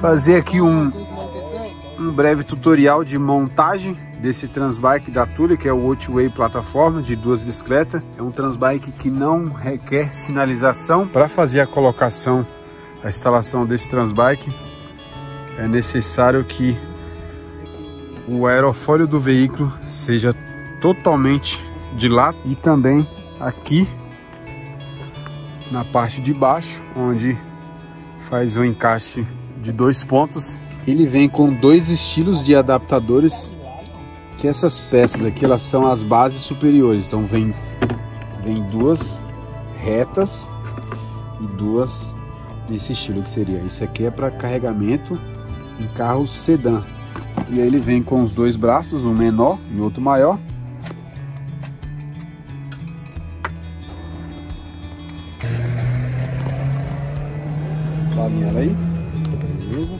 fazer aqui um, um breve tutorial de montagem desse transbike da Thule, que é o Outway plataforma de duas bicicletas. É um transbike que não requer sinalização. Para fazer a colocação, a instalação desse transbike, é necessário que o aerofólio do veículo seja totalmente de lado e também aqui na parte de baixo, onde faz o encaixe de dois pontos. Ele vem com dois estilos de adaptadores, que essas peças aqui elas são as bases superiores. Então vem, vem duas retas e duas nesse estilo que seria. Isso aqui é para carregamento em carros sedã. E aí ele vem com os dois braços, um menor e outro maior. Tá aí beleza?